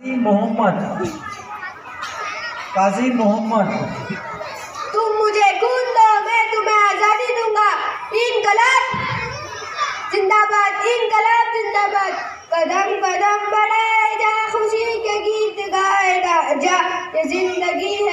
काजी मोहम्मद। काजी मोहम्मद। तुम मुझे खून दो मैं तुम्हें आज़ादी दूँगा। इनकलाब जिंदाबाद इनकलाब जिंदाबाद। कदम कदम बढ़ाए जा, खुशी के गीत गाए जा ये ज़िंदगी है